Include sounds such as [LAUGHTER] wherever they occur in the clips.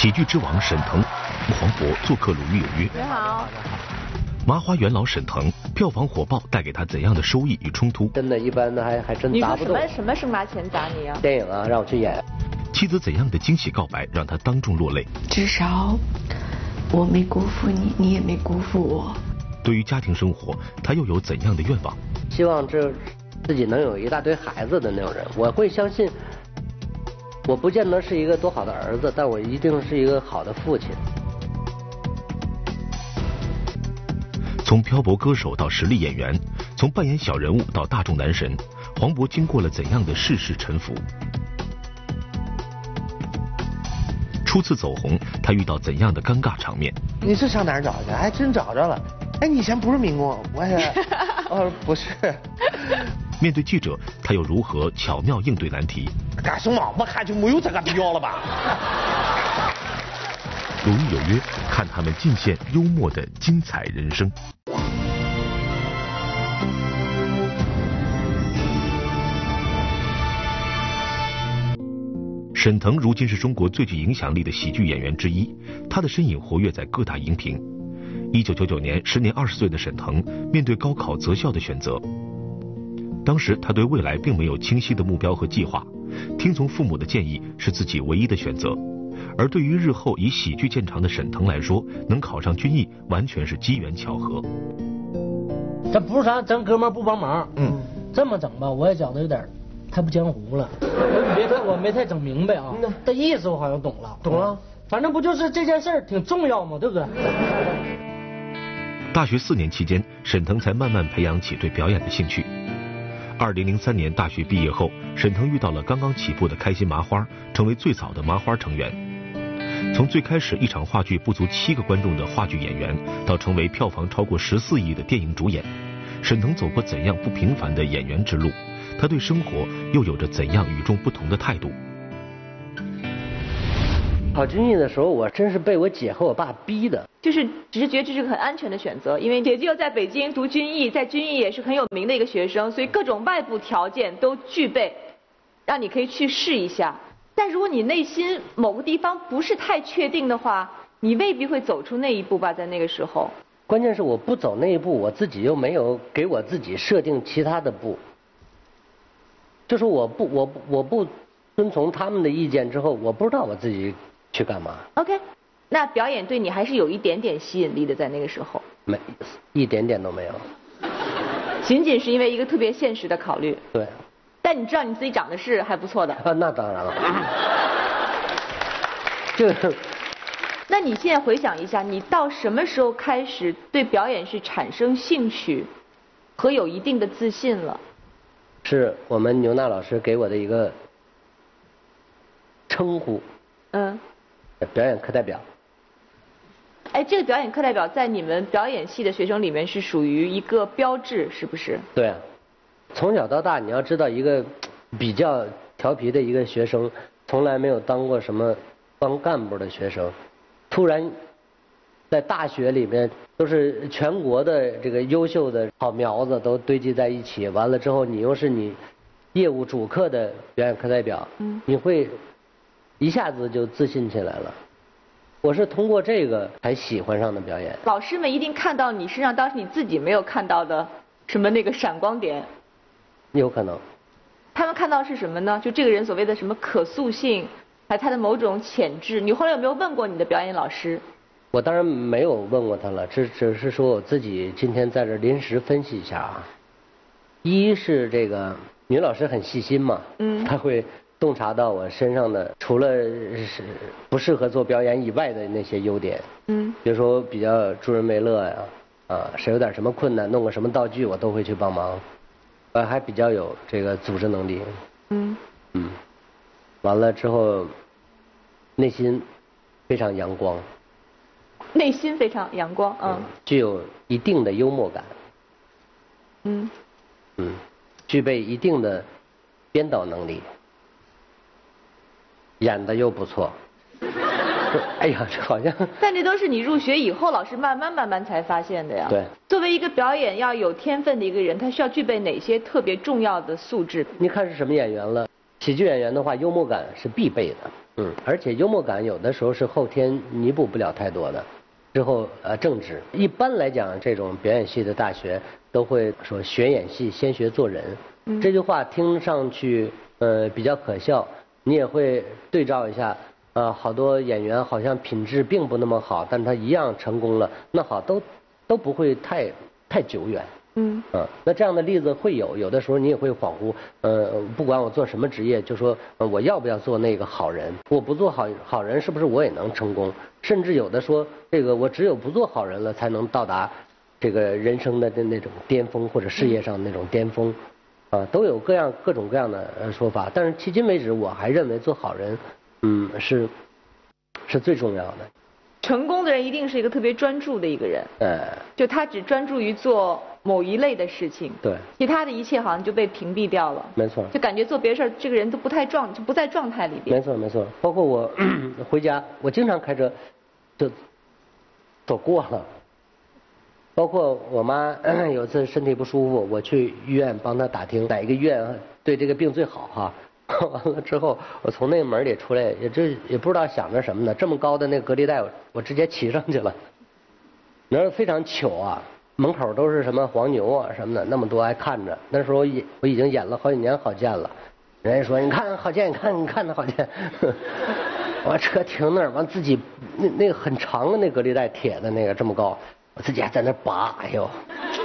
喜剧之王沈腾、黄渤做客《鲁豫有约》。你好。麻花元老沈腾票房火爆带给他怎样的收益与冲突？真的，一般的还还真你砸不动。说什么什么是拿钱砸你啊？电影啊，让我去演。妻子怎样的惊喜告白让他当众落泪？至少我没辜负你，你也没辜负我。对于家庭生活，他又有怎样的愿望？希望这自己能有一大堆孩子的那种人。我会相信，我不见得是一个多好的儿子，但我一定是一个好的父亲。从漂泊歌手到实力演员，从扮演小人物到大众男神，黄渤经过了怎样的世事沉浮？初次走红，他遇到怎样的尴尬场面？你是上哪儿找去？还真找着了。哎，你以前不是民工，我也，[LAUGHS] 哦，不是。面对记者，他又如何巧妙应对难题？干什么？我看就没有这个必要了吧。[LAUGHS] 鲁豫有约，看他们尽显幽默的精彩人生。沈腾如今是中国最具影响力的喜剧演员之一，他的身影活跃在各大荧屏。一九九九年，时年二十岁的沈腾面对高考择校的选择，当时他对未来并没有清晰的目标和计划，听从父母的建议是自己唯一的选择。而对于日后以喜剧见长的沈腾来说，能考上军艺完全是机缘巧合。这不是啥，咱哥们儿不帮忙。嗯，这么整吧，我也觉得有点太不江湖了。我没太我没太整明白啊，这意思我好像懂了。懂了，反正不就是这件事儿挺重要嘛？对不对？大学四年期间，沈腾才慢慢培养起对表演的兴趣。二零零三年大学毕业后，沈腾遇到了刚刚起步的开心麻花，成为最早的麻花成员。从最开始一场话剧不足七个观众的话剧演员，到成为票房超过十四亿的电影主演，沈腾走过怎样不平凡的演员之路？他对生活又有着怎样与众不同的态度？考军艺的时候，我真是被我姐和我爸逼的。就是只是觉得这是个很安全的选择，因为姐姐又在北京读军艺，在军艺也是很有名的一个学生，所以各种外部条件都具备，让你可以去试一下。但如果你内心某个地方不是太确定的话，你未必会走出那一步吧，在那个时候。关键是我不走那一步，我自己又没有给我自己设定其他的步。就是我不我我不遵从他们的意见之后，我不知道我自己去干嘛。OK，那表演对你还是有一点点吸引力的，在那个时候。没一点点都没有。仅仅是因为一个特别现实的考虑。对。但你知道你自己长得是还不错的。啊，[LAUGHS] 那当然了。这个。那你现在回想一下，你到什么时候开始对表演是产生兴趣和有一定的自信了？是我们牛娜老师给我的一个称呼。嗯。表演课代表。哎，这个表演课代表在你们表演系的学生里面是属于一个标志，是不是？对啊，从小到大，你要知道，一个比较调皮的一个学生，从来没有当过什么当干部的学生，突然在大学里面都是全国的这个优秀的好苗子都堆积在一起，完了之后，你又是你业务主课的表演课代表，嗯，你会一下子就自信起来了。我是通过这个才喜欢上的表演。老师们一定看到你身上当时你自己没有看到的什么那个闪光点。有可能。他们看到是什么呢？就这个人所谓的什么可塑性，还有他的某种潜质。你后来有没有问过你的表演老师？我当然没有问过他了，只只是说我自己今天在这临时分析一下啊。一是这个女老师很细心嘛，嗯，她会。洞察到我身上的除了是不适合做表演以外的那些优点，嗯，比如说我比较助人为乐呀，啊，谁有点什么困难，弄个什么道具，我都会去帮忙，呃，还比较有这个组织能力，嗯，嗯，完了之后，内心非常阳光，内心非常阳光，嗯，具有一定的幽默感，嗯，嗯，具备一定的编导能力。演的又不错，哎呀，这好像。[LAUGHS] 但这都是你入学以后，老师慢慢慢慢才发现的呀。对。作为一个表演要有天分的一个人，他需要具备哪些特别重要的素质？你看是什么演员了？喜剧演员的话，幽默感是必备的，嗯，而且幽默感有的时候是后天弥补不了太多的。之后呃，正直。一般来讲，这种表演系的大学都会说学演戏先学做人。这句话听上去呃比较可笑，你也会对照一下，呃，好多演员好像品质并不那么好，但他一样成功了，那好都都不会太太久远。嗯，啊，那这样的例子会有，有的时候你也会恍惚，呃，不管我做什么职业，就说我要不要做那个好人？我不做好好人，是不是我也能成功？甚至有的说，这个我只有不做好人了，才能到达这个人生的那种巅峰或者事业上那种巅峰，啊，都有各样各种各样的说法。但是迄今为止，我还认为做好人，嗯，是是最重要的。成功的人一定是一个特别专注的一个人，呃，就他只专注于做某一类的事情，对，其他的一切好像就被屏蔽掉了，没错，就感觉做别的事儿，这个人都不太状，就不在状态里边。没错没错，包括我 [CLEARS THROAT] 回家，我经常开车就走过了，包括我妈 [CLEARS THROAT] 有一次身体不舒服，我去医院帮她打听哪一个医院对这个病最好哈。[LAUGHS] 完了之后，我从那个门里出来，也这也不知道想着什么呢。这么高的那个隔离带，我直接骑上去了。那非常糗啊！门口都是什么黄牛啊什么的，那么多还看着。那时候我我已经演了好几年郝建了，人家说你看郝建，你看你看那郝建，[LAUGHS] 我车停那儿，完自己那那个很长的那隔离带铁的那个这么高，我自己还在那拔，哎呦，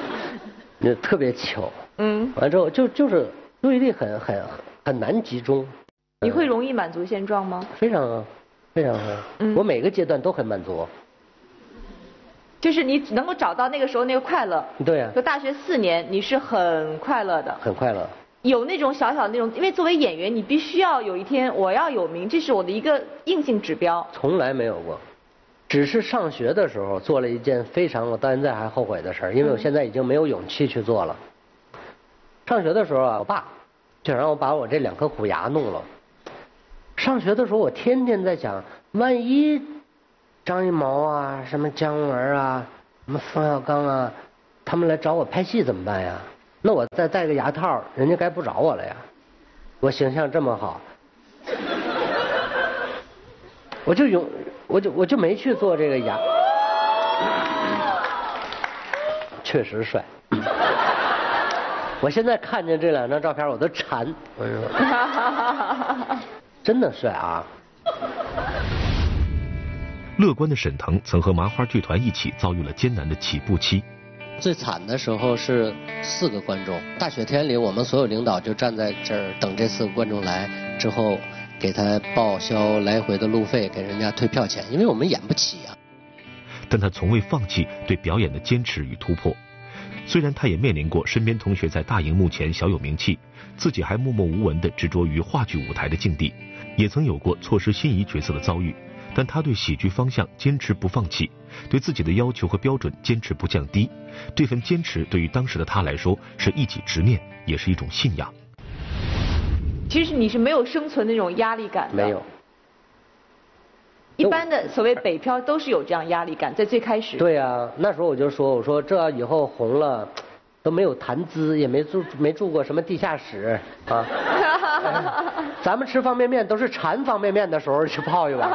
[LAUGHS] 那特别巧。嗯。完之后就就是注意力很很。很难集中。你会容易满足现状吗？非常啊，非常。嗯。我每个阶段都很满足。就是你能够找到那个时候那个快乐。对呀。就大学四年，你是很快乐的。很快乐。有那种小小的那种，因为作为演员，你必须要有一天我要有名，这是我的一个硬性指标。从来没有过，只是上学的时候做了一件非常我到现在还后悔的事儿，因为我现在已经没有勇气去做了。上学的时候啊，我爸。就让我把我这两颗虎牙弄了。上学的时候，我天天在想，万一张艺谋啊、什么姜文啊、什么冯小刚啊，他们来找我拍戏怎么办呀？那我再戴个牙套，人家该不找我了呀。我形象这么好，我就有，我就我就没去做这个牙，确实帅。我现在看见这两张照片，我都馋。哎呦，[LAUGHS] 真的帅啊！乐观的沈腾曾和麻花剧团一起遭遇了艰难的起步期。最惨的时候是四个观众，大雪天里，我们所有领导就站在这儿等这四个观众来，之后给他报销来回的路费，给人家退票钱，因为我们演不起呀。但他从未放弃对表演的坚持与突破。虽然他也面临过身边同学在大荧幕前小有名气，自己还默默无闻的执着于话剧舞台的境地，也曾有过错失心仪角色的遭遇，但他对喜剧方向坚持不放弃，对自己的要求和标准坚持不降低。这份坚持对于当时的他来说是一己执念，也是一种信仰。其实你是没有生存那种压力感的。没有。一般的所谓北漂都是有这样压力感，在最开始。对啊，那时候我就说，我说这以后红了，都没有谈资，也没住没住过什么地下室啊。[LAUGHS] 咱们吃方便面都是馋方便面的时候去泡一碗，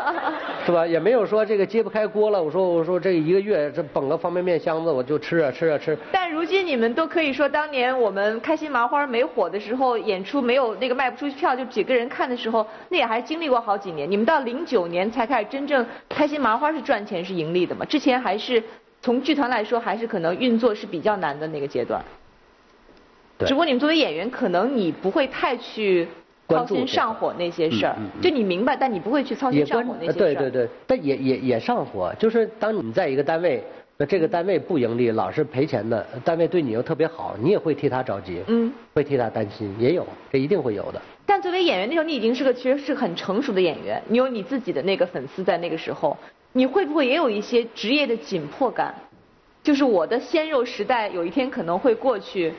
是吧？也没有说这个揭不开锅了。我说我说这一个月这捧个方便面箱子我就吃啊吃啊吃。但如今你们都可以说，当年我们开心麻花没火的时候，演出没有那个卖不出去票，就几个人看的时候，那也还经历过好几年。你们到零九年才开始真正开心麻花是赚钱是盈利的嘛？之前还是从剧团来说，还是可能运作是比较难的那个阶段。只不过你们作为演员，可能你不会太去操心上火那些事儿，就你明白，但你不会去操心上火那些事儿。对对对，但也也也上火，就是当你在一个单位，那这个单位不盈利，老是赔钱的，单位对你又特别好，你也会替他着急，嗯，会替他担心，也有，这一定会有的。但作为演员，那时候你已经是个其实是很成熟的演员，你有你自己的那个粉丝在那个时候，你会不会也有一些职业的紧迫感？就是我的鲜肉时代有一天可能会过去。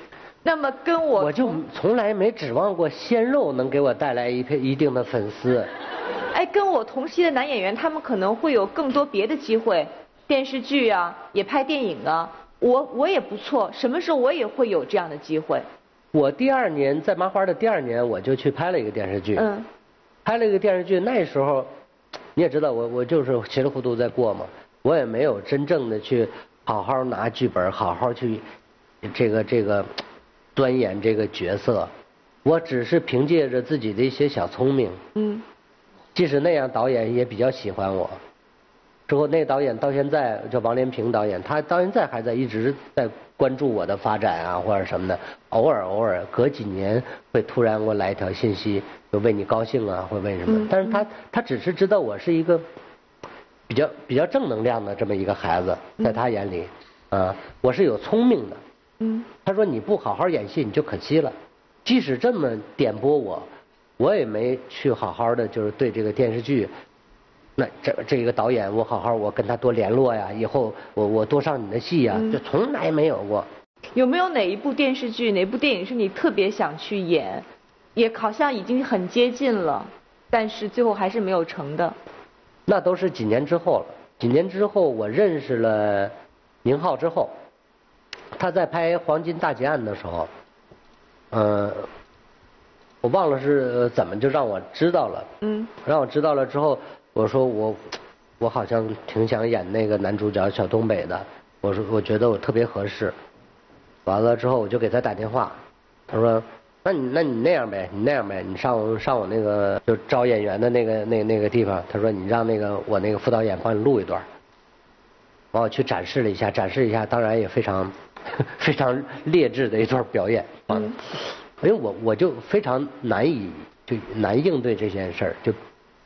那么跟我我就从来没指望过鲜肉能给我带来一片一定的粉丝。哎，跟我同期的男演员，他们可能会有更多别的机会，电视剧啊，也拍电影啊。我我也不错，什么时候我也会有这样的机会？我第二年在麻花的第二年，我就去拍了一个电视剧。嗯。拍了一个电视剧，那时候你也知道，我 [TSK] 我就是稀里糊涂在过嘛，我也没有真正的去好好拿剧本，好好去这个这个钻研这个角色。我只是凭借着自己的一些小聪明。嗯。即使那样，导演也比较喜欢我。之后，那导演到现在叫王连平导演，他到现在还在一直在关注我的发展啊，或者什么的。偶尔偶尔，隔几年会突然给我来一条信息，就为你高兴啊，或为什么？但是他他只是知道我是一个比较比较正能量的这么一个孩子，在他眼里，啊，我是有聪明的。嗯。他说你不好好演戏，你就可惜了。即使这么点拨我，我也没去好好的就是对这个电视剧。那这这个导演，我好好我跟他多联络呀，以后我我多上你的戏呀，就从来没有过。有没有哪一部电视剧、哪部电影是你特别想去演，也好像已经很接近了，但是最后还是没有成的？那都是几年之后了。几年之后，我认识了宁浩之后，他在拍《黄金大劫案》的时候，呃，我忘了是怎么就让我知道了。嗯。让我知道了之后。我说我，我好像挺想演那个男主角小东北的。我说我觉得我特别合适。完了之后我就给他打电话，他说，那你那你那样呗，你那样呗，你上上我那个就招演员的那个那那个地方。他说你让那个我那个副导演帮你录一段。完我去展示了一下，展示一下，当然也非常 [LAUGHS] 非常劣质的一段表演。嗯。因为我我就非常难以就难应对这件事儿就。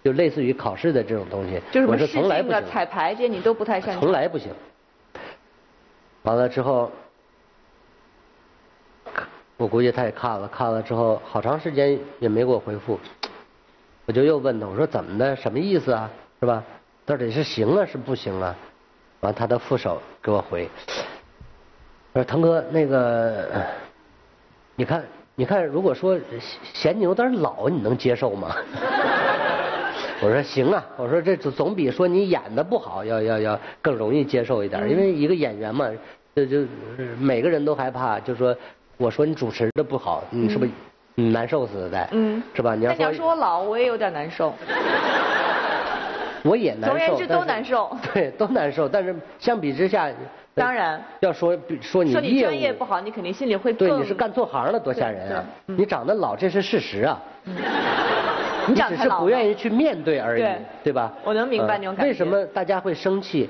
就类似于考试的这种东西，我是从来不行。彩排这些你都不太擅长。从来不行。完了之后，我估计他也看了，看了之后好长时间也没给我回复。我就又问他，我说怎么的，什么意思啊？是吧？到底是行了，是不行啊？完，他的副手给我回，说腾哥，那个，你看，你看，如果说嫌你有点老，你能接受吗？[LAUGHS] 我说行啊，我说这总比说你演的不好要要要更容易接受一点，因为一个演员嘛，就就每个人都害怕，就说我说你主持的不好，你是不是难受死的？嗯，是吧？你要说说我老，我也有点难受。我也难受。总而言之都难受。对，都难受。但是相比之下，当然要说说你专业不好，你肯定心里会对你是干错行了，多吓人啊！你长得老，这是事实啊。[LAUGHS] 你只是不愿意去面对而已，对吧？我能明白那种感觉。为什么大家会生气？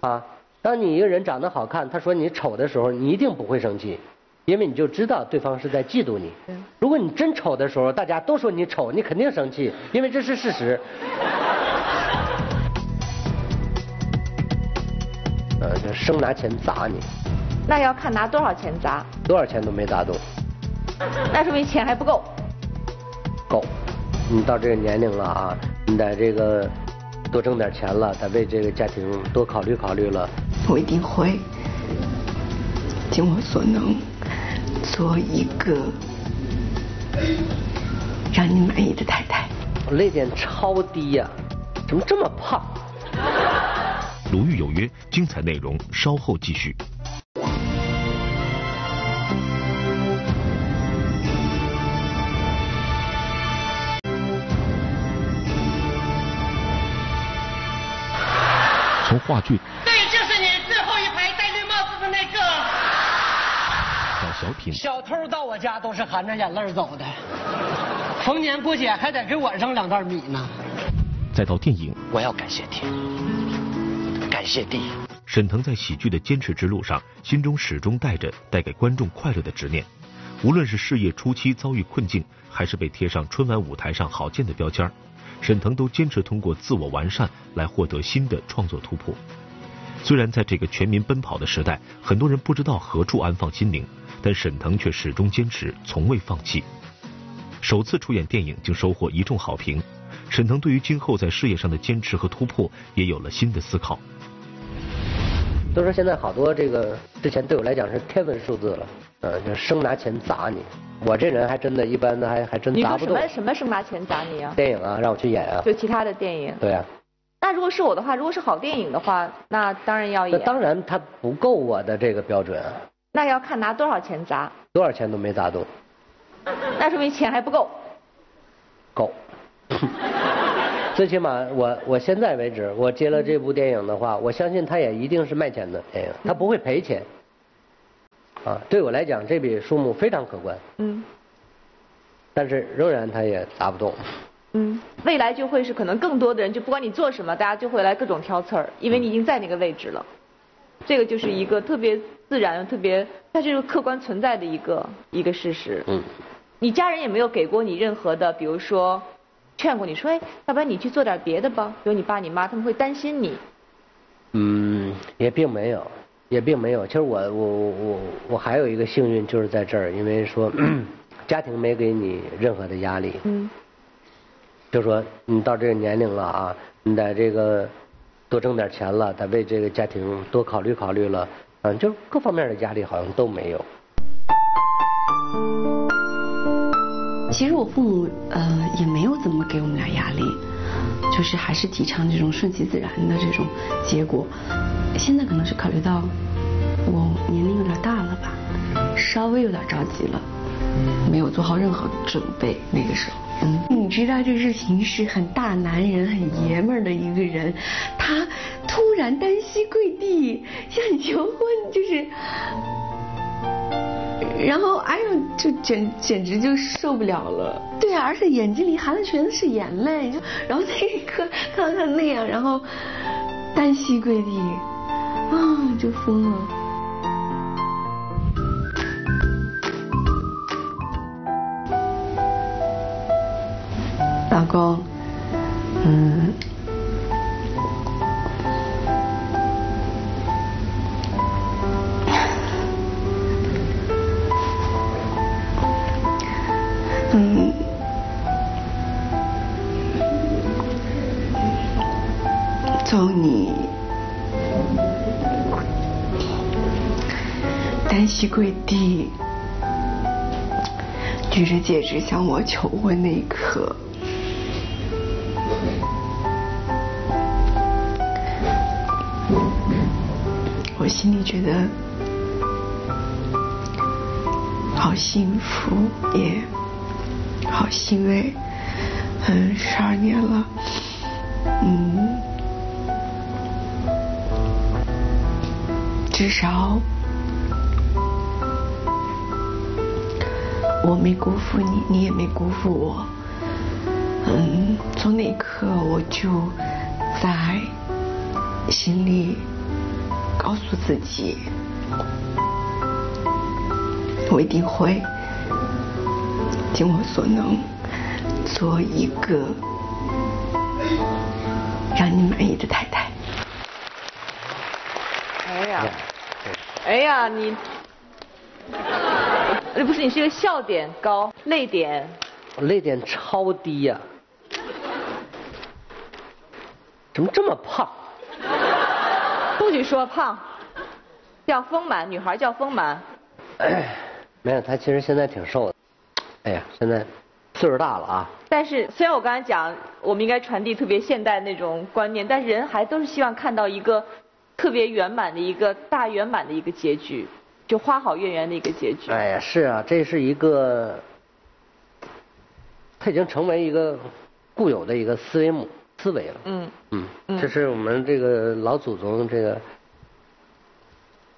啊，当你一个人长得好看，他说你丑的时候，你一定不会生气，因为你就知道对方是在嫉妒你。如果你真丑的时候，大家都说你丑，你肯定生气，因为这是事实。生拿钱砸你。那要看拿多少钱砸。多少钱都没砸动。那说明钱还不够。够。你到这个年龄了啊，你得这个多挣点钱了，得为这个家庭多考虑考虑了。我一定会尽我所能做一个让你满意的太太。我泪点超低呀，怎么这么胖？鲁豫有约，精彩内容稍后继续。从话剧，对，就是你最后一排戴绿帽子的那个。到小品，小偷到我家都是含着眼泪走的，逢年过节还得给我扔两袋米呢。再到电影，我要感谢天，感谢地。沈腾在喜剧的坚持之路上，心中始终带着带给观众快乐的执念。无论是事业初期遭遇困境，还是被贴上春晚舞台上好见的标签沈腾都坚持通过自我完善来获得新的创作突破。虽然在这个全民奔跑的时代，很多人不知道何处安放心灵，但沈腾却始终坚持，从未放弃。首次出演电影竟收获一众好评，沈腾对于今后在事业上的坚持和突破也有了新的思考。都说现在好多这个之前对我来讲是天文数字了，呃，就生拿钱砸你。我这人还真的一般的还还真砸不动。你说什么什么生拿钱砸你啊？电影啊，让我去演啊。就其他的电影。对啊。那如果是我的话，如果是好电影的话，那当然要演。那当然，它不够我的这个标准。那要看拿多少钱砸。多少钱都没砸动。那说明钱还不够。够。[LAUGHS] 最起码我我现在为止，我接了这部电影的话，我相信它也一定是卖钱的电影，它不会赔钱。啊，对我来讲，这笔数目非常可观。嗯。但是仍然它也砸不动。嗯，未来就会是可能更多的人，就不管你做什么，大家就会来各种挑刺儿，因为你已经在那个位置了。这个就是一个特别自然、特别它是客观存在的一个一个事实。嗯。你家人也没有给过你任何的，比如说劝过你说，哎，要不然你去做点别的吧？比如你爸你妈他们会担心你。嗯，也并没有，也并没有。其实我我我我还有一个幸运就是在这儿，因为说 [CLEARS THROAT] 家庭没给你任何的压力。嗯。就说你到这个年龄了啊，你得这个多挣点钱了，得为这个家庭多考虑考虑了，嗯，就各方面的压力好像都没有。其实我父母呃也没有怎么给我们俩压力，就是还是提倡这种顺其自然的这种结果。现在可能是考虑到我年龄有点大了吧，稍微有点着急了，没有做好任何准备那个时候。嗯你知道这是平时很大男人、很爷们儿的一个人，他突然单膝跪地向你求婚，就是，然后哎呦，就简简直就受不了了。对啊，而且眼睛里含的全都是眼泪，就然后那一刻看到他那样，然后单膝跪地，啊，就疯了。老公，嗯，举着戒指向我求婚那一刻。我心里觉得好幸福，也好欣慰。嗯，十二年了，嗯，至少我没辜负你，你也没辜负我。嗯，从那一刻我就在心里。告诉自己，我一定会尽我所能做一个让你满意的太太。哎呀，哎呀，你，呃，不是，你是一个笑点高，泪点，泪点超低呀，怎么这么胖？不许说胖，叫丰满，女孩叫丰满。没有，她其实现在挺瘦的。哎呀，现在岁数大了啊。但是虽然我刚才讲，我们应该传递特别现代那种观念，但是人还都是希望看到一个特别圆满的一个大圆满的一个结局，就花好月圆的一个结局。哎呀，是啊，这是一个，它已经成为一个固有的一个思维模。思维了，嗯嗯，这是我们这个老祖宗这个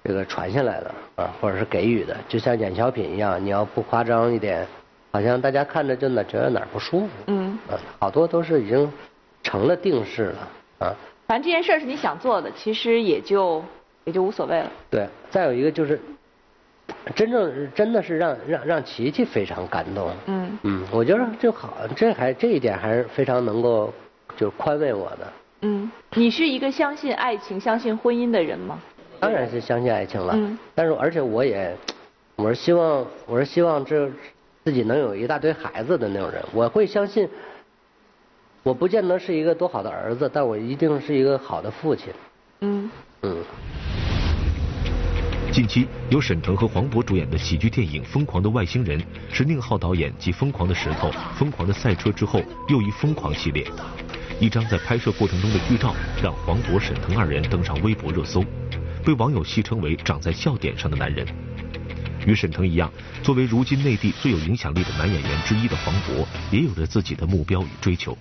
这个传下来的啊，或者是给予的，就像演小品一样，你要不夸张一点，好像大家看着就哪觉得哪儿不舒服，嗯，啊，好多都是已经成了定式了啊。反正这件事是你想做的，其实也就也就无所谓了。对，再有一个就是。真正真的是让让让琪琪非常感动。嗯嗯，我觉得就好，这还这一点还是非常能够就宽慰我的。嗯，你是一个相信爱情、相信婚姻的人吗？当然是相信爱情了。嗯。但是而且我也，我是希望我是希望这自己能有一大堆孩子的那种人。我会相信，我不见得是一个多好的儿子，但我一定是一个好的父亲。嗯嗯。近期由沈腾和黄渤主演的喜剧电影《疯狂的外星人》是宁浩导演继《疯狂的石头》《疯狂的赛车》之后又一疯狂系列。一张在拍摄过程中的剧照让黄渤、沈腾二人登上微博热搜，被网友戏称为“长在笑点上的男人”。与沈腾一样，作为如今内地最有影响力的男演员之一的黄渤，也有着自己的目标与追求。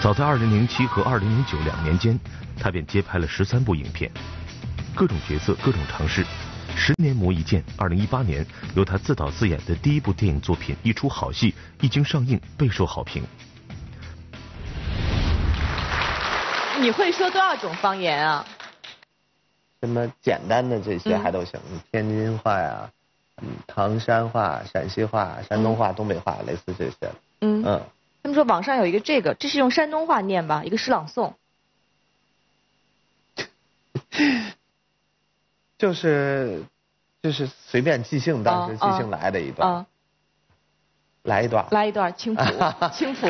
早在2007和2009两年间，他便接拍了十三部影片，各种角色，各种尝试，十年磨一剑。二零一八年，由他自导自演的第一部电影作品《一出好戏》一经上映，备受好评。你会说多少种方言啊？什么简单的这些还都行，天津话呀，嗯，唐山话、陕西话、山东话、东北话，类似这些。嗯嗯。他们说网上有一个这个，这是用山东话念吧？一个诗朗诵。[LAUGHS] 就是就是随便即兴，当时即兴来的一段。来一段。来一段轻谱，轻谱。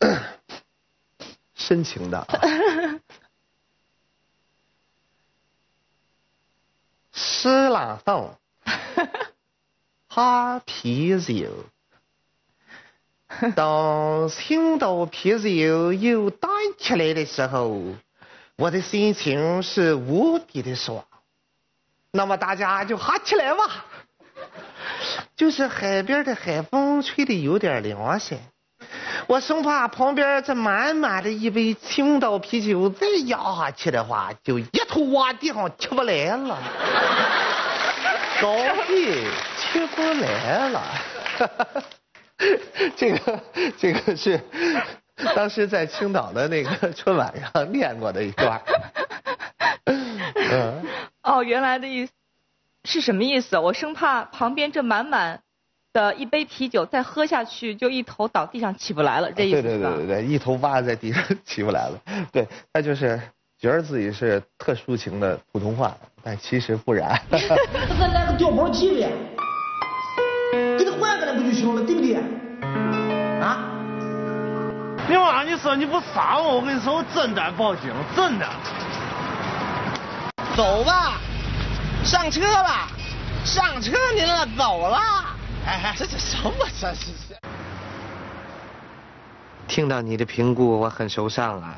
[COUGHS] 深情的。[LAUGHS] 诗朗诵。[LAUGHS] 哈啤酒，[LAUGHS] 当青岛啤酒又端起来的时候，我的心情是无比的爽。那么大家就哈起来吧，就是海边的海风吹的有点凉些，我生怕旁边这满满的一杯青岛啤酒再压下去的话，就一头往地上起不来了。[LAUGHS] 高兴。起不来了，[LAUGHS] 这个这个是当时在青岛的那个春晚上念过的一段。嗯。[LAUGHS] 哦，原来的意思是什么意思？我生怕旁边这满满的一杯啤酒再喝下去，就一头倒地上起不来了。这意思对对对对对，一头挖在地上 [LAUGHS] 起不来了。对，他就是觉得自己是特抒情的普通话，但其实不然。再来个调包机呗。给他换个来不就行了，对不对？啊？你妈，你说你不杀我，我跟你说，我真得报警，真的。走吧，上车吧，上车您了，走了。哎哎，这这什么这是？听到你的评估，我很受伤啊。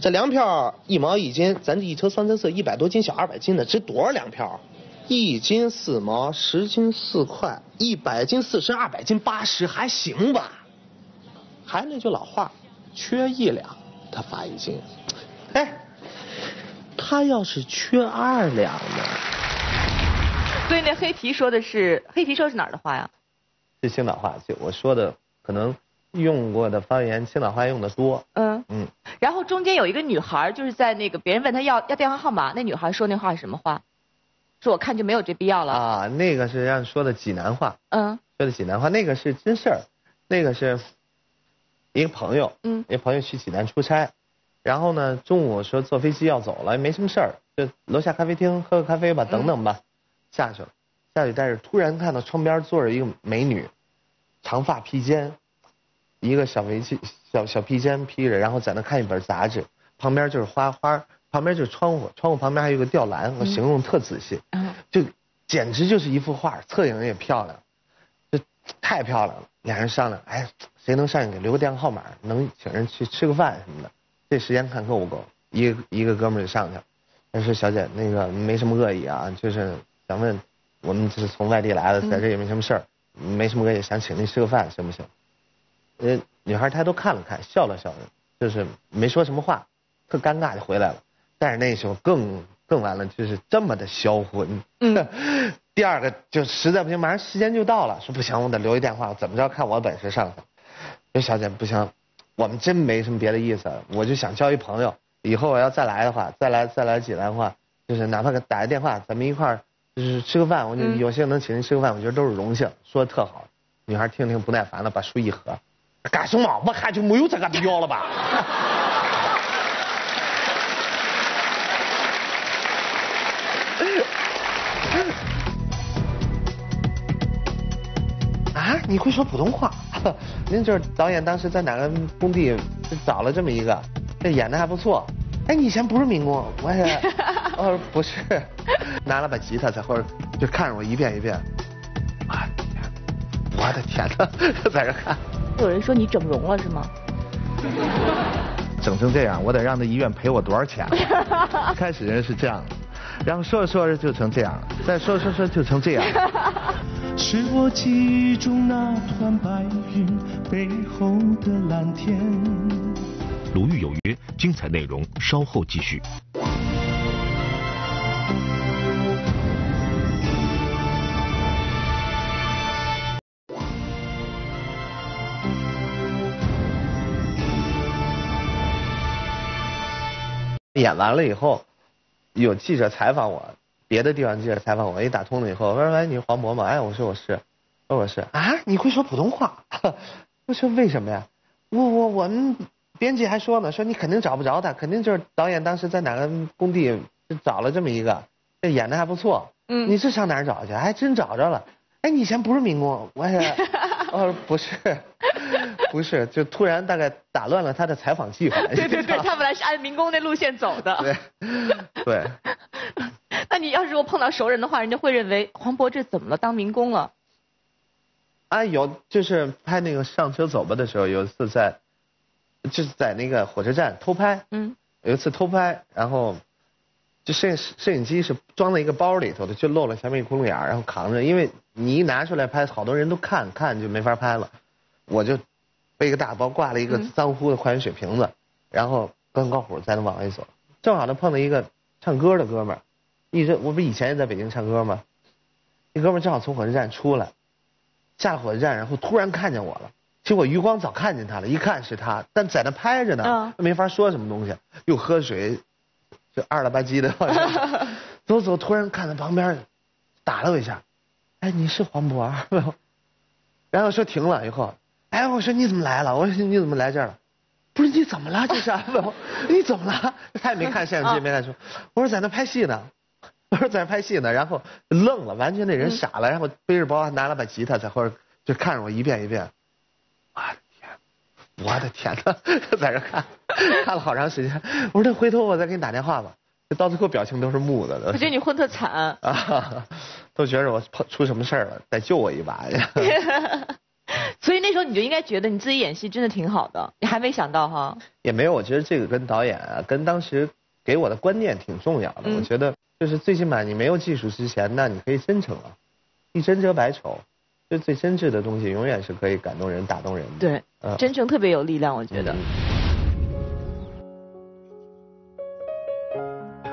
这粮票一毛一斤，咱这一车酸菜色一百多斤小二百斤的，值多少粮票？一斤四毛，十斤四块，一百斤四十，二百斤八十，还行吧？还那句老话，缺一两他发一斤。哎，他要是缺二两呢？所以那黑皮说的是黑皮说是哪儿的话呀？是青岛话，就我说的可能用过的方言，青岛话用的多。嗯嗯。然后中间有一个女孩，就是在那个别人问她要要电话号码，那女孩说那话是什么话？说我看就没有这必要了啊！那个是让说的济南话，嗯，说的济南话，那个是真事儿，那个是一个朋友，嗯，一个朋友去济南出差，然后呢，中午说坐飞机要走了，没什么事儿，就楼下咖啡厅喝个咖啡吧，等等吧，下去了，下去但是突然看到窗边坐着一个美女，长发披肩，一个小围巾，小小披肩披着，然后在那看一本杂志，旁边就是花花。旁边就是窗户，窗户旁边还有个吊篮，我形容特仔细，就简直就是一幅画，侧影也漂亮，就太漂亮了。俩人商量，哎，谁能上去给留个电话号码，能请人去吃个饭什么的？这时间看够不够？一个一个哥们就上去了，他说：“小姐，那个没什么恶意啊，就是想问，我们是从外地来的，在这也没什么事儿，没什么恶意，想请您吃个饭，行不行？”呃，女孩抬头看了看，笑了笑，就是没说什么话，特尴尬就回来了。但是那时候更更完了，就是这么的销魂。嗯。[LAUGHS] 第二个就实在不行，马上时间就到了，说不行，我得留一电话，怎么着看我本事上去。说小姐不行，我们真没什么别的意思，我就想交一朋友，以后我要再来的话，再来再来济南的话，就是哪怕给打个电话，咱们一块儿就是吃个饭，我就有幸能请您吃个饭，我觉得都是荣幸，说的特好。女孩听听不耐烦了，把书一合，干什么？我看就没有这个必要了吧。[LAUGHS] 你会说普通话？[LAUGHS] 您就是导演，当时在哪个工地找了这么一个，这演的还不错。哎，你以前不是民工？我也，我 [LAUGHS] 说，不是，[LAUGHS] 拿了把吉他在后边就看着我一遍一遍。我的天，我的天呐，在这看。有人说你整容了是吗？整成这样，我得让那医院赔我多少钱？开始人是这样，然后说着说着就成这样了，再说说说就成这样。是我记忆中那团白云背后的蓝天。鲁豫有约，精彩内容稍后继续。演完了以后，有记者采访我，别的地方记者采访我，一打通了以后，我说：“哎，你是黄渤吗？”哎，我说我是，说我是啊，你会说普通话？[LAUGHS] 我说为什么呀？我我我们编辑还说呢，说你肯定找不着他，肯定就是导演当时在哪个工地找了这么一个，这演的还不错。嗯，你是上哪儿找去？还真找着了。哎，你以前不是民工？我也，[LAUGHS] 我说不是。[LAUGHS] 不是，就突然大概打乱了他的采访计划。对对对，他本来是按民工那路线走的。对，对。要是如果碰到熟人的话，人家会认为黄渤这怎么了？当民工了？啊，有，就是拍那个上车走吧的时候，有一次在，就是在那个火车站偷拍。嗯。有一次偷拍，然后，就摄摄影机是装在一个包里头的，就露了下面一窟窿眼然后扛着，因为你一拿出来拍，好多人都看看就没法拍了。我就背个大包，挂了一个脏乎的矿泉水瓶子，然后跟高虎在那往外走，正好呢碰到一个唱歌的哥们儿，一直我不以前也在北京唱歌吗？那哥们儿正好从火车站出来，下了火车站，然后突然看见我了。其实我余光早看见他了，一看是他，但在那拍着呢，没法说什么东西，又喝水，就二了吧唧的，[LAUGHS] 走走，突然看到旁边，打了我一下，哎，你是黄渤？[LAUGHS] 然后说停了以后。哎，我说你怎么来了？我说你怎么来这儿了？不是你怎么了？这是 [LAUGHS] 你怎么了？他也没看摄像机，没看说。我说在那拍戏呢。[LAUGHS] 我说在那拍戏呢。然后愣了，完全那人傻了。然后背着包拿了把吉他，在后边就看着我一遍一遍。我的天，我的天呐，[LAUGHS] 在这看看了好长时间。我说那回头我再给你打电话吧。到最后表情都是木的。[LAUGHS] 我觉得你混特惨。啊，都觉着我碰出什么事儿了，得救我一把呀。所以那时候你就应该觉得你自己演戏真的挺好的，你还没想到哈？也没有，我觉得这个跟导演啊，跟当时给我的观念挺重要的。我觉得就是最起码你没有技术之前，那你可以真诚啊，一真遮百丑，就最真挚的东西永远是可以感动人、打动人的。对，真诚特别有力量，我觉得。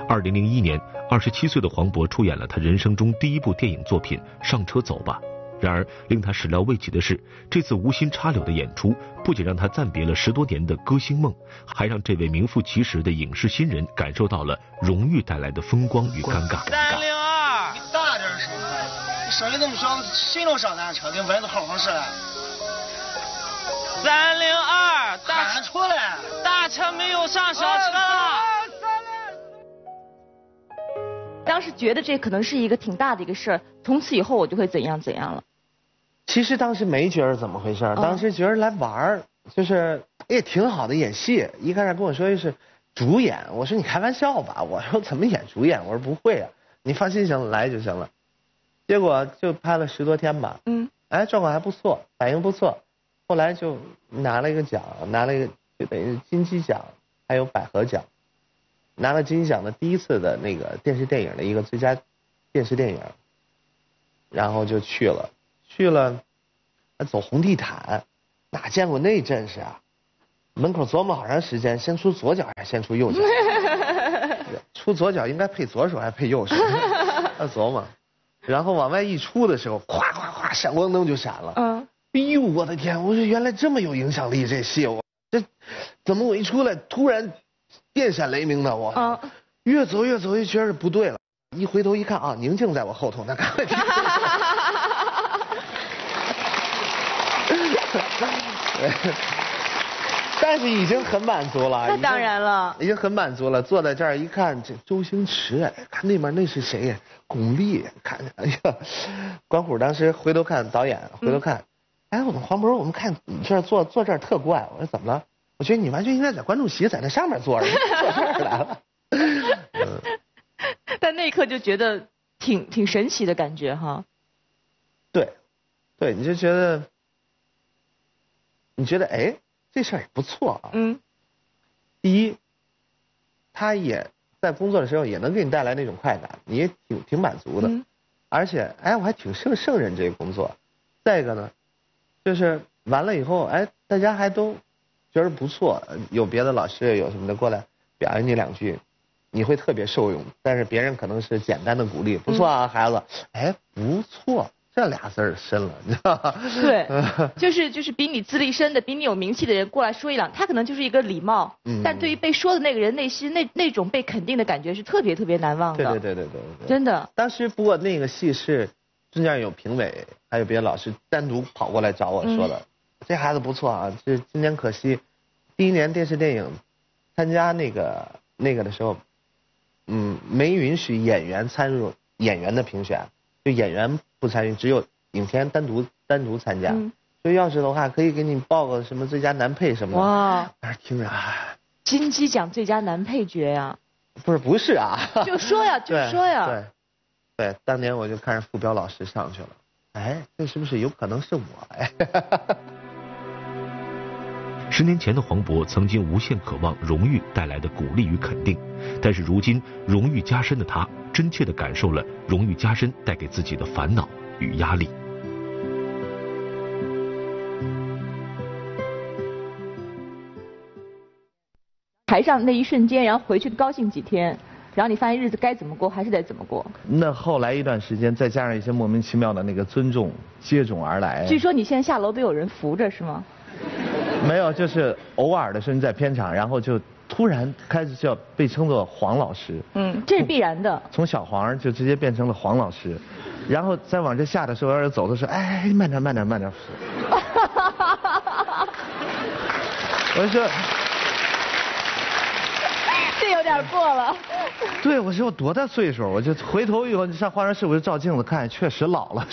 二零零一年，二十七岁的黄渤出演了他人生中第一部电影作品《上车走吧》。然而，令他始料未及的是，这次无心插柳的演出，不仅让他暂别了十多年的歌星梦，还让这位名副其实的影视新人感受到了荣誉带来的风光与尴尬。三零二，你大点声，你声音那么小，谁能上咱车？跟蚊子碰碰似的。三零二，喊出来，大车没有上小车。当时觉得这可能是一个挺大的一个事儿，从此以后我就会怎样怎样了。其实当时没觉得怎么回事，当时觉得来玩儿，就是也挺好的演戏。一开始跟我说的是主演，我说你开玩笑吧，我说怎么演主演？我说不会啊，你放心行来就行了。结果就拍了十多天吧，嗯，哎，状况还不错，反应不错。后来就拿了一个奖，拿了一个就等于金鸡奖，还有百合奖，拿了金鸡奖的第一次的那个电视电影的一个最佳电视电影，然后就去了。去了，走红地毯，哪见过那阵势啊？门口琢磨好长时间，先出左脚还是先出右脚？[LAUGHS] 出左脚应该配左手还是配右手？[LAUGHS] 他琢磨，然后往外一出的时候，咵咵咵，闪光灯就闪了。嗯。哎呦我的天！我说原来这么有影响力这戏，我这怎么我一出来突然电闪雷鸣的我？啊。越走越走越觉得不对了，一回头一看啊，宁静在我后头，那赶快。[LAUGHS] 但是已经很满足了。那当然了，已经很满足了。坐在这儿一看，这周星驰，哎，看那边那是谁呀？巩俐，看，哎呀，关虎当时回头看导演，回头看，哎，我们黄渤，我们看你这坐坐这儿特怪。我说怎么了？我觉得你完全应该在观众席，在那上面坐着，坐这儿来了。[LAUGHS] 但那一刻就觉得挺挺神奇的感觉哈。对，对，你就觉得。你觉得哎，这事儿也不错啊。嗯。第一，他也在工作的时候也能给你带来那种快感，你也挺挺满足的，而且哎，我还挺胜胜任这个工作。再一个呢，就是完了以后，哎，大家还都觉得不错，有别的老师有什么的过来表扬你两句，你会特别受用。但是别人可能是简单的鼓励，不错啊，孩子，哎，不错。这俩字儿深了，你知道吗？[LAUGHS] 对，就是就是比你资历深的、比你有名气的人过来说一两，他可能就是一个礼貌，但对于被说的那个人内心那那种被肯定的感觉是特别特别难忘的。对对对对对对。真的。当时不过那个戏是中间有评委，还有别的老师单独跑过来找我说的，这孩子不错啊，这今年可惜第一年电视电影参加那个那个的时候，嗯，没允许演员参入演员的评选。就演员不参与，只有影片单独单独参加。所以要是的话，可以给你报个什么最佳男配什么的。哇！那听着啊，金鸡奖最佳男配角呀？不是不是啊。[LAUGHS] 就说呀，[LAUGHS] 就说呀。对，对，当年我就看着傅彪老师上去了。哎，这是不是有可能是我？哎。[LAUGHS] 十年前的黄渤曾经无限渴望荣誉带来的鼓励与肯定，但是如今荣誉加深的他，真切地感受了荣誉加深带给自己的烦恼与压力。台上那一瞬间，然后回去高兴几天，然后你发现日子该怎么过还是得怎么过。那后来一段时间，再加上一些莫名其妙的那个尊重接踵而来。据说你现在下楼都有人扶着，是吗？没有，就是偶尔的时候你在片场，然后就突然开始叫被称作黄老师。嗯，这是必然的。从小黄就直接变成了黄老师，然后再往这下的时候，要是走的时候，哎，慢点，慢点，慢点。[LAUGHS] 我说，这有点过了。对，我说我多大岁数？我就回头以后，你上化妆室，我就照镜子看，确实老了。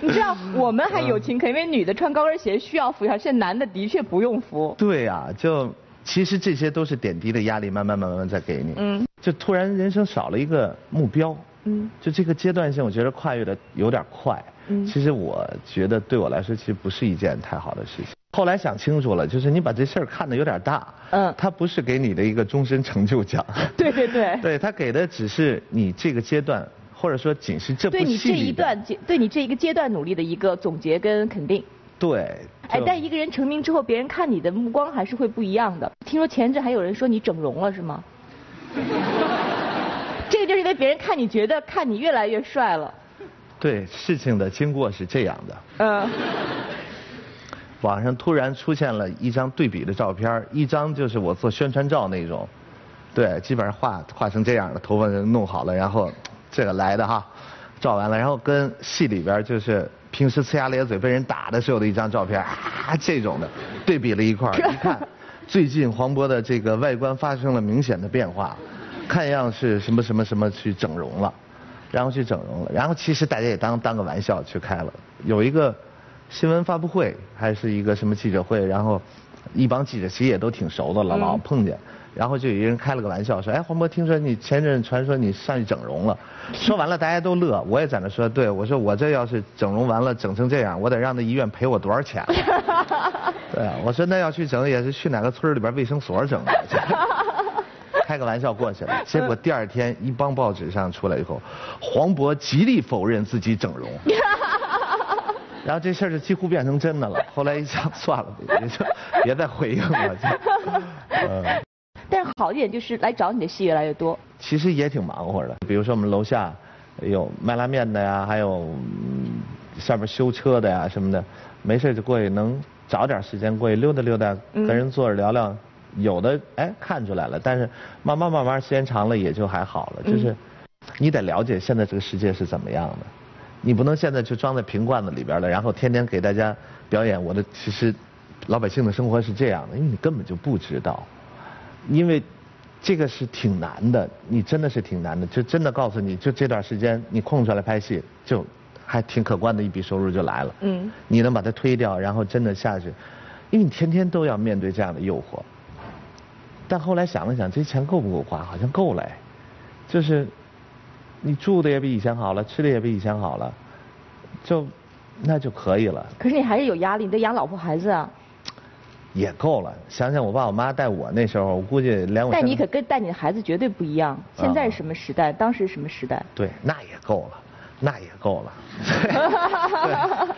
你知道，我们还有情可，因为女的穿高跟鞋需要扶一下，现在男的的确不用扶。对呀，就其实这些都是点滴的压力，慢慢慢慢在给你。嗯。就突然人生少了一个目标。嗯。就这个阶段性，我觉得跨越的有点快。嗯。其实我觉得对我来说，其实不是一件太好的事情。后来想清楚了，就是你把这事儿看得有点大。嗯。他不是给你的一个终身成就奖。对对对。[LAUGHS] 对他给的只是你这个阶段。或者说，仅是这部戏对你这一段阶，对你这一个阶段努力的一个总结跟肯定。对。哎，但一个人成名之后，别人看你的目光还是会不一样的。听说前阵还有人说你整容了，是吗？[LAUGHS] 这个就是因为别人看你觉得看你越来越帅了。对，事情的经过是这样的。嗯。网上突然出现了一张对比的照片，一张就是我做宣传照那种，对，基本上画画成这样的，头发弄好了，然后。这个来的哈，照完了，然后跟戏里边就是平时呲牙咧嘴被人打的时候的一张照片啊，这种的对比了一块一 [LAUGHS] 看最近黄渤的这个外观发生了明显的变化，看样是什么什么什么去整容了，然后去整容了，然后其实大家也当当个玩笑去开了，有一个新闻发布会还是一个什么记者会，然后一帮记者其实也都挺熟的了，老碰见。然后就有一人开了个玩笑说：“哎，黄渤，听说你前阵传说你上去整容了。”说完了，大家都乐。我也在那说：“对，我说我这要是整容完了整成这样，我得让那医院赔我多少钱？” [LAUGHS] 对啊，我说那要去整也是去哪个村里边卫生所整的。[LAUGHS] 开个玩笑过去了。结果第二天一帮报纸上出来以后，黄渤极力否认自己整容。[LAUGHS] 然后这事儿就几乎变成真的了。后来一想，算了，别就别再回应了。嗯。但是好一点就是来找你的戏越来越多。其实也挺忙活的，比如说我们楼下有卖拉面的呀，还有上面修车的呀什么的，没事就过去能找点时间过去溜达溜达，跟人坐着聊聊。有的哎看出来了，但是慢慢慢慢时间长了也就还好了。就是你得了解现在这个世界是怎么样的，你不能现在就装在瓶罐子里边了，然后天天给大家表演我的其实老百姓的生活是这样的，因为你根本就不知道。因为这个是挺难的，你真的是挺难的，就真的告诉你就这段时间你空出来拍戏，就还挺可观的一笔收入就来了。嗯。你能把它推掉，然后真的下去，因为你天天都要面对这样的诱惑。但后来想了想，这钱够不够花？好像够了，就是你住的也比以前好了，吃的也比以前好了，就那就可以了。可是你还是有压力，你得养老婆孩子啊。也够了。想想我爸我妈带我那时候，我估计连我带你可跟带你的孩子绝对不一样。现在是什么时代？当时什么时代？对，那也够了，那也够了。[LAUGHS]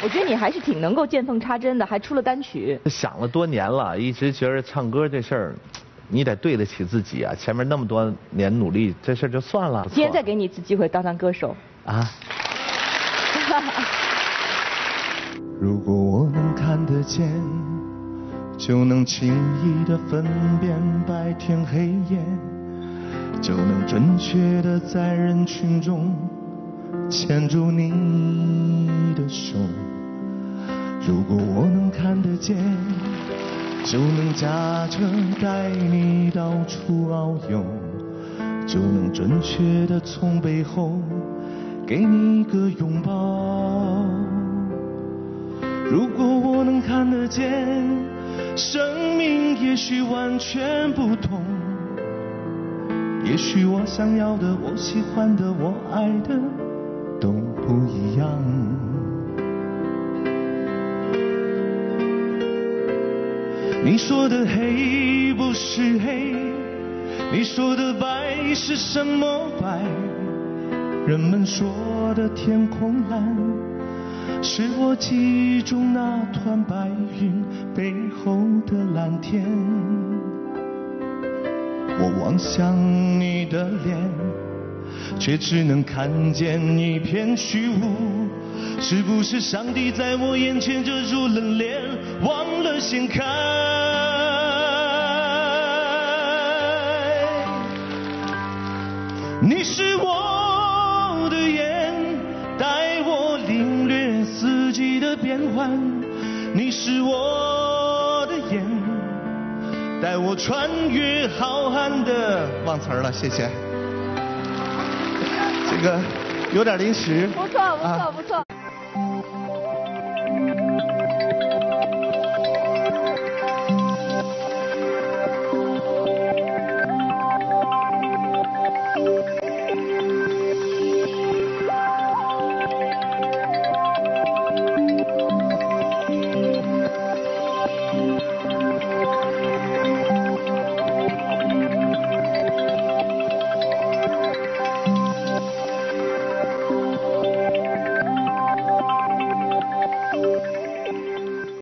我觉得你还是挺能够见缝插针的，还出了单曲。想了多年了，一直觉得唱歌这事儿，你得对得起自己啊。前面那么多年努力，这事儿就算了。今天再给你一次机会当当歌手。啊。[LAUGHS] 如果我能看得见，就能轻易的分辨白天黑夜，就能准确的在人群中牵住你的手。如果我能看得见，就能驾车带你到处遨游，就能准确的从背后给你一个拥抱。如果我能看得见，生命也许完全不同，也许我想要的、我喜欢的、我爱的都不一样。你说的黑不是黑，你说的白是什么白？人们说的天空蓝，是我记忆中那团白云背后的蓝天。我望向你的脸，却只能看见一片虚无。是不是上帝在我眼前遮住了脸，忘了掀开？你是我变换；你是我的眼，带我穿越浩瀚的……忘词了，谢谢。这个有点临时。不错，不错，不错。